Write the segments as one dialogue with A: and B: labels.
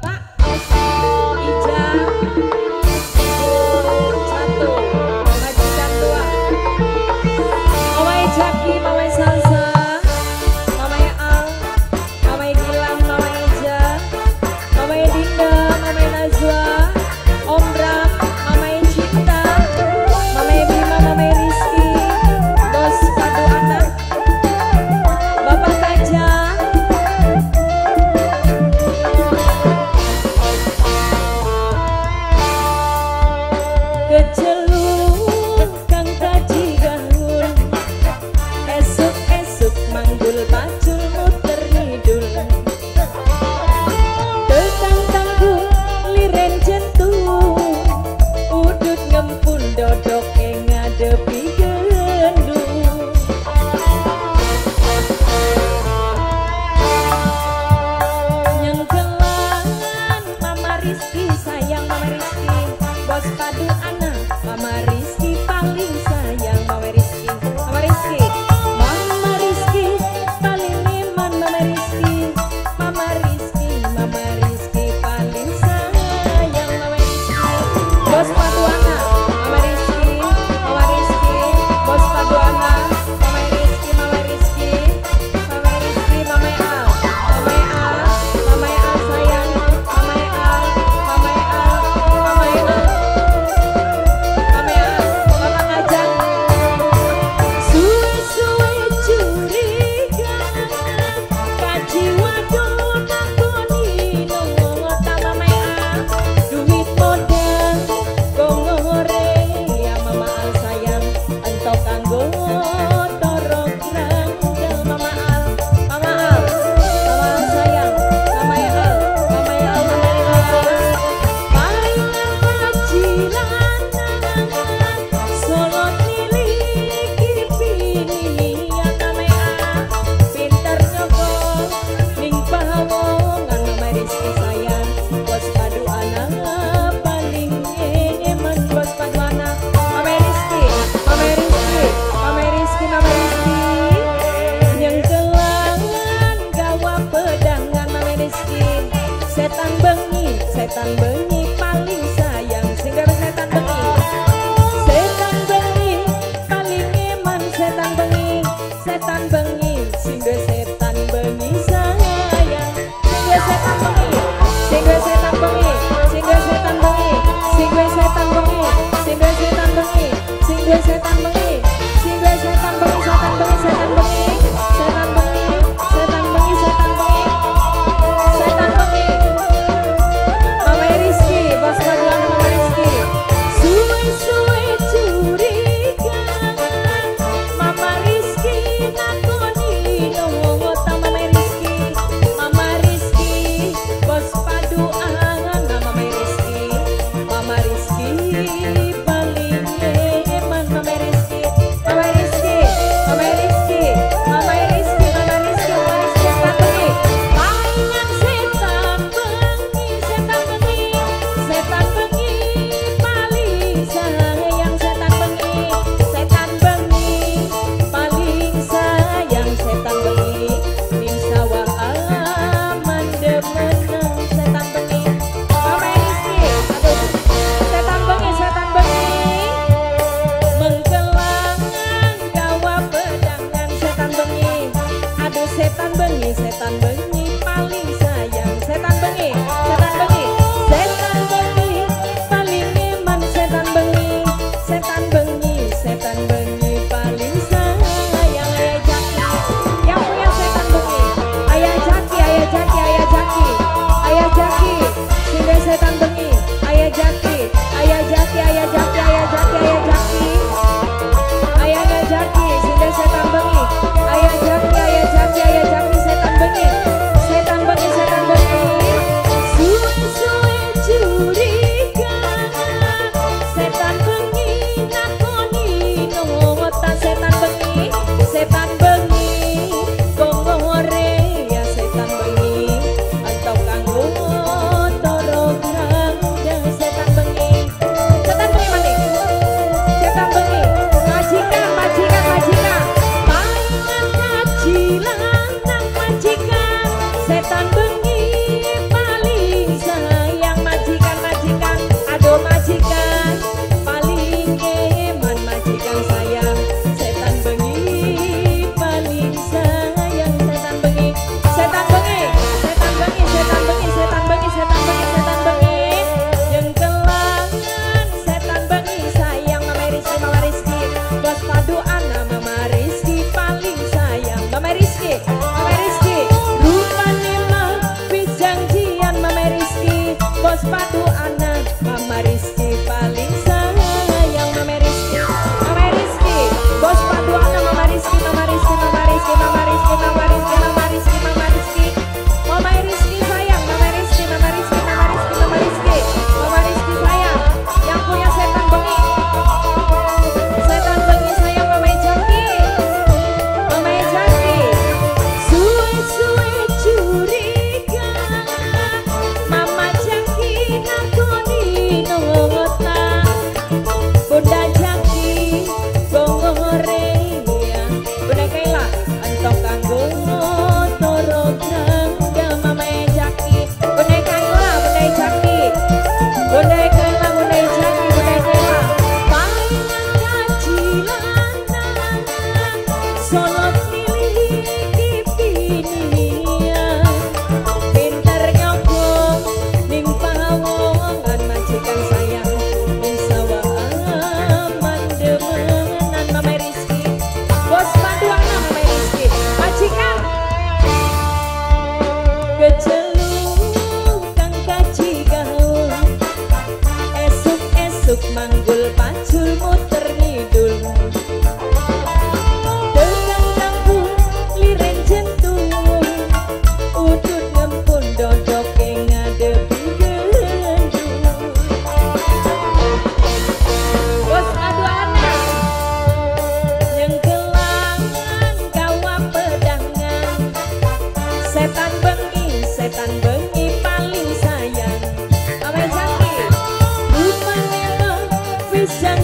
A: 八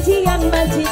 A: bajian bajian